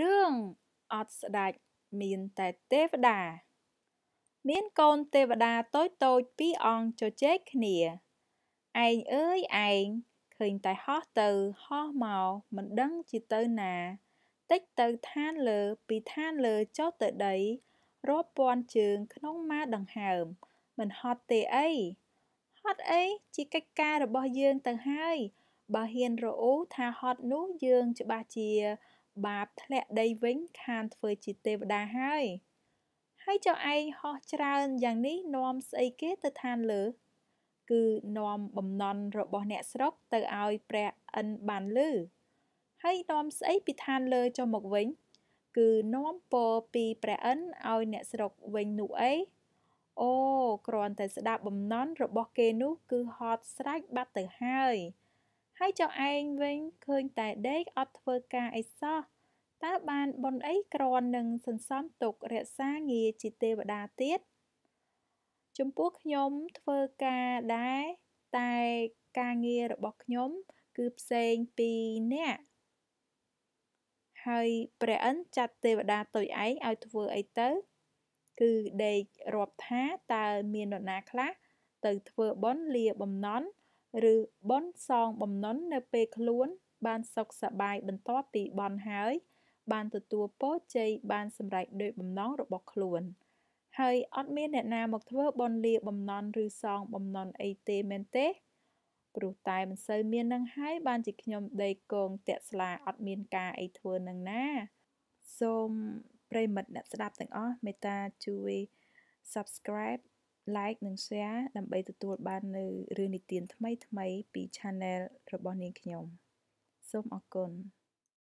រឿងអត់ស្ដេចមានតែទេវតា មានកូនទេវតាតូចតូចពីរអង្គជជែកគ្នាឯងអើយឯងឃើញតែហោះទៅហោះមកមិនដឹងជាទៅណាតិចទៅឋានលើពីឋានលើចុះទៅដីរាប់ពាន់ជើងក្នុងម៉ាដង្ហើម មិនហត់ទេអីហត់អីជាកិច្ចការរបស់យើងទៅហើយបើហ៊ានរអ៊ូថាហត់នោះយើងច្បាស់ជា បាបធ្លាក់ដីវិញខានធ្វើជាទេវតាហើយហើយចៅឯងហោះច្រើនយ៉ាងនេះនាំស្អីគេទៅឋានលើ គឺនាំបំណន់របស់អ្នកស្រុកទៅឲ្យព្រះអិនបានលឺហើយនាំស្អីពីឋានលើចុះមកវិញ គឺនាំពរពីព្រះអិនឲ្យអ្នកស្រុកវិញនោះអីអូគ្រាន់តែស្ដាប់បំណន់របស់គេនោះគឺហត់ស្រេចបាត់ទៅហើយ ហើយចៅឯងវិញឃើញតែដេកអត់ធ្វើការអីសោះតើបានបុណ្យអីគ្រាន់នឹងសន្សំទុករក្សាងារជាទេវតាទៀតចំពោះខ្ញុំធ្វើការដែរតែការងាររបស់ខ្ញុំ គឺផ្សេងពីអ្នកហើយព្រះឥន្ទចាត់ទេវតាតុយឯងឲ្យធ្វើអីទៅ គឺដេករាប់ថាតើមាននរណាខ្លះទៅធ្វើបន់លាបំណន់ ឬបន់សងបំណន់នៅពេលខ្លួន បានសុខសប្បាយបន្ទាប់ពីបន់ហើយ បានទទួលពរជ័យបានសម្រេចដោយបំណងរបស់ខ្លួន ហើយអត់មានអ្នកណាមកធ្វើបន់លាបំណន់ឬសងបំណន់អីទេមែនទេព្រោះតែមិនសូវមាននឹងហើយបានជាខ្ញុំដេកកងតាក់ស្លាអត់មានការអីធ្វើនឹងណា សូមប្រិមិត្តអ្នកស្ដាប់ទាំងអស់មេត្តាជួយ Subscribe like និង share ដើម្បីទទួលបាននៅរឿងនិទានថ្មីៗពី Channel របស់នាងខ្ញុំ សូមអរគុណ